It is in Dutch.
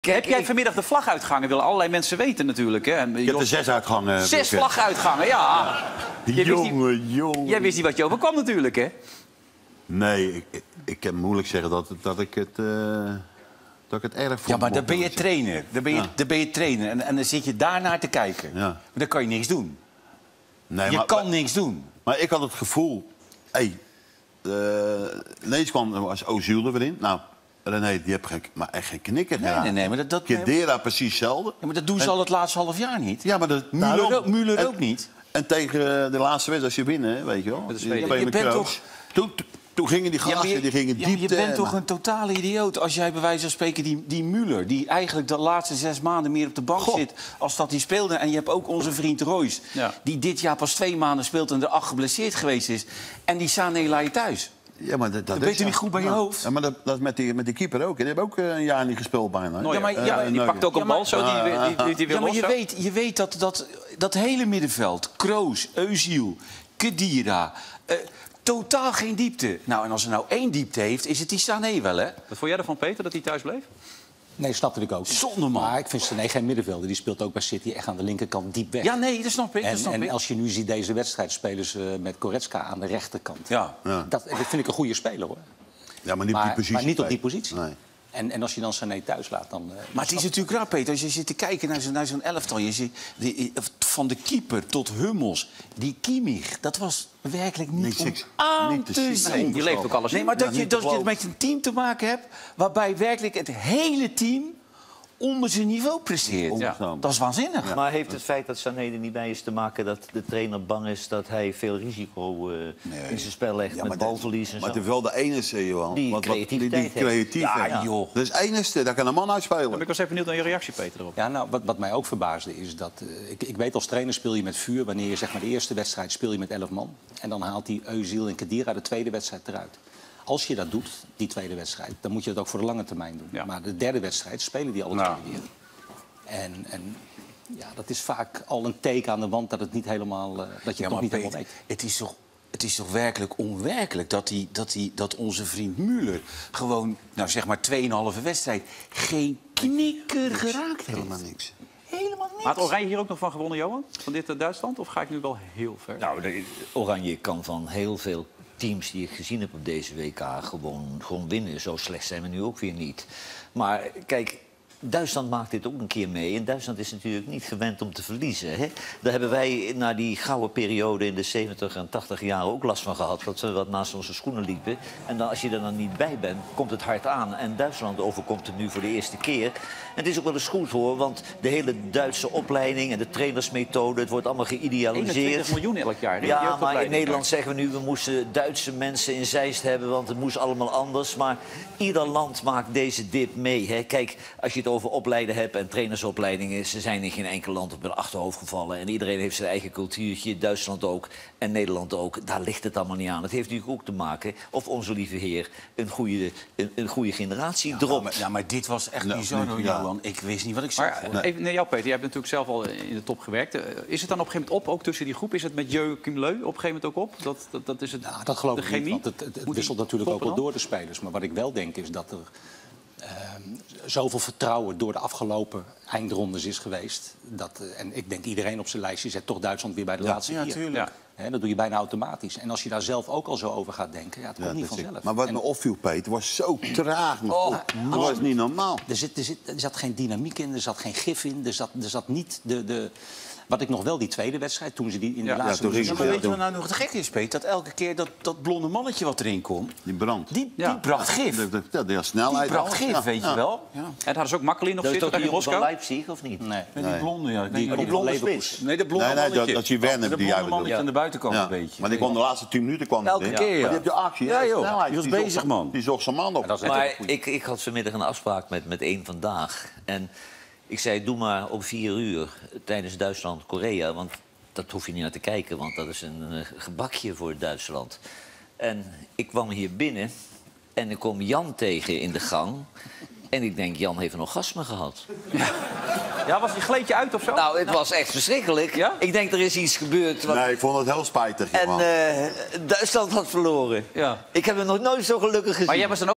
Heb jij vanmiddag de vlag uitgangen? Willen allerlei mensen weten natuurlijk. Hè? En Je hebt er zes uitgangen. Zes Wilke. vlaguitgangen, ja. Niet, Jongen, jongen. jij wist niet wat je overkwam natuurlijk, hè? Nee, ik, ik, ik kan moeilijk zeggen dat, dat, ik het, eh, dat ik het erg vond. Ja, maar dan ben je trainer. Dan ben je, Ja. dan ben je trainer. En, en dan zit je daarnaar te kijken. Ja. Maar dan kan je niks doen. Nee, je maar, kan maar, niks doen. maar ik had het gevoel... Hey, eh, ineens kwam was Ozil er weer in. Nou, René, die heeft geen, maar echt geen knikker gedaan. nee, nee, maar dat- dat- Kedera precies hetzelfde. Ja, maar dat doen ze al het laatste half jaar niet. Ja, maar dat, Müller ook- Müller En- ook niet. En tegen de laatste wedstrijd, als je winnen, weet je wel. Die Zweden. twee Je bent toch- Toen, toen gingen die Ja, gasten, je, die gingen ja, maar diepte. je bent toch een totale idioot als jij bij wijze van spreken die, die Müller... die eigenlijk de laatste zes maanden meer op de bank zit als dat hij speelde. En je hebt ook onze vriend Royce, Ja. die dit jaar pas twee maanden speelt... en er acht geblesseerd geweest is. En die Sané laat je thuis. Ja, maar dat, dat weet ja. niet goed bij je Ja. hoofd? Ja, maar dat, dat is met die, met die keeper ook. Die hebben ook eh, een jaar niet gespeeld bijna. Ja, maar- Ja, ja, die pakt ook een bal zo, die, die, die, die, die weer Ja, maar je weet, je weet dat, dat dat hele middenveld, Kroos, Eusiel, Kedira... eh, totaal geen diepte. Nou, en als er nou één diepte heeft, is het die Sané wel, hè? Wat vond jij ervan, Peter, dat hij thuis bleef? Nee, snapte ik ook. Zonde, man. Maar ik vind Sané geen middenvelder. Die speelt ook bij City echt aan de linkerkant diep weg. Ja, nee, dat snap ik. dat en, snap en ik. als je nu ziet deze wedstrijd spelen ze met Goretzka aan de rechterkant. Ja. Ja. Dat, dat vind ik een goede speler hoor. Ja, maar niet op die Maar, positie. maar niet op die positie. Nee. En, en als je dan Sané thuis laat, dan... eh, Maar het is natuurlijk raar, Peter, als je zit te kijken naar zo'n elftal. Je ziet, die, van de keeper tot Hummels, die Kimmich, dat was werkelijk niet Niks, om niks. aan Niet te te zien. Nee, Je leeft ook alles Nee, in. maar dat, Ja, je, dat je met een team te maken hebt... waarbij werkelijk het hele team onder zijn niveau presteert. Dat is waanzinnig. Maar heeft het feit dat Sané er niet bij is te maken dat de trainer bang is dat hij veel risico eh, in zijn spel legt Ja, met maar balverlies en Maar zo? het is wel de enige, Johan. Die Want wat- creativiteit Die, heeft. creatief Ja, joh. Dat is het enige, daar kan een man uitspelen. Ik was even benieuwd naar je reactie, Peter, erop. Ja, nou, wat, wat mij ook verbaasde is dat... eh, ik, ik weet als trainer speel je met vuur. Wanneer je zeg maar de eerste wedstrijd speel je met 11 man. En dan haalt hij Eusiel en Kedira de tweede wedstrijd eruit. Als je dat doet, die tweede wedstrijd, dan moet je dat ook voor de lange termijn doen. Ja. Maar de derde wedstrijd spelen die alle Nou. twee weer. En, en ja, dat is vaak al een teken aan de wand dat, het niet helemaal, eh, dat je Ja, het nog niet helemaal Peter, weet. het is toch... Het is toch werkelijk onwerkelijk dat, die, dat, die, dat onze vriend Müller gewoon, nou zeg maar, 2,5 wedstrijd geen knikker geraakt heeft. Helemaal niks. Helemaal niks. Maar had Oranje hier ook nog van gewonnen, Johan? Van dit eh, Duitsland? Of ga ik nu wel heel ver? Nou, Oranje kan van heel veel teams die ik gezien heb op deze WK gewoon, gewoon winnen. Zo slecht zijn we nu ook weer niet. Maar kijk, Duitsland maakt dit ook een keer mee. En Duitsland is natuurlijk niet gewend om te verliezen. Hè? Daar hebben wij na die gouden periode in de 70 en 80 jaren ook last van gehad. Dat we wat naast onze schoenen liepen. En dan, als je er dan niet bij bent, komt het hard aan. En Duitsland overkomt het nu voor de eerste keer. En het is ook wel eens goed hoor, want de hele Duitse opleiding en de trainersmethode, het wordt allemaal geïdealiseerd. 21 miljoen elk jaar. hè, Ja, maar in. Nederland zeggen we nu... we moesten Duitse mensen in Zeist hebben, want het moest allemaal anders. Maar ieder land maakt deze dip mee. Hè. Kijk, als je het over opleiden hebt en trainersopleidingen... ze zijn in geen enkel land op hun achterhoofd gevallen. En iedereen heeft zijn eigen cultuurtje, Duitsland ook en Nederland ook. Daar ligt het allemaal niet aan. Het heeft natuurlijk ook te maken of onze lieve heer... een goede, een, een goede generatie Ja, dropt. maar, ja, maar dit was echt niet- ja. Johan. Ik wist niet wat ik zag. Maar hoor. eh, even naar jou, Peter. Jij hebt natuurlijk zelf al in de top gewerkt. Eh, Is het dan op een gegeven moment op, ook tussen die groep? Is het met Joachim Leu op een gegeven moment ook op? Dat, dat, dat is het, Nou, dat geloof de ik chemie? niet, want het, het, wisselt natuurlijk ook wel door de spelers. Maar wat ik wel denk is dat er zoveel vertrouwen door de afgelopen eindrondes is geweest. Dat, eh, en ik denk iedereen op zijn lijstje zet toch Duitsland weer bij de laatste ja, tuurlijk. Hè, dat doe je bijna automatisch. En als je daar zelf ook al zo over gaat denken, ja, het komt Ja, niet dat vanzelf. Maar wat En me opviel, Peter, was zo traag. man. Oh, dat was niet normaal. er, zit, er, zit, er zat geen dynamiek in, er zat geen gif in, er zat, er zat niet de... de wat ik nog wel die tweede wedstrijd, toen ze die in de Ja, laatste ja, Ja, maar weet je wat nou nog het gekke is, Peter? Dat elke keer dat, dat blonde mannetje wat erin komt, Die brand. die, Ja. die bracht gif. De, de, de, de Die snelheid. bracht gif, Ja, weet je ja. wel. Ja. En daar hadden ze ook Dat is zitten, die Moskou? Leipzig, of niet? Nee. Nee, die blonde, ja. Die- niet die blonde spits. Nee, de blonde Nee, nee, dat, mannetje. dat is die Werner de die jij bedoelt. De buitenkant Ja. een beetje. Maar die kwam de laatste 10 minuten kwam Elke keer, ja. Maar die heb je actie. Ja, joh. Snelheid. Die was bezig, man. Die zocht zijn man op. Maar ik, ik had vanmiddag een afspraak met, met één vandaag. En ik zei, doe maar om vier uur tijdens Duitsland-Korea. Want dat hoef je niet naar te kijken, want dat is een, eh, gebakje voor Duitsland. En ik kwam hier binnen en ik kom Jan tegen in de gang. En ik denk, Jan heeft een orgasme gehad. Ja, was die gleed je uit of zo? Nou, het was echt verschrikkelijk. Ja? Ik denk, er is iets gebeurd. Wat... Nee, ik vond het heel spijtig. En man. eh, Duitsland had verloren. Ja. Ik heb hem nog nooit zo gelukkig gezien. Maar jij was dan ook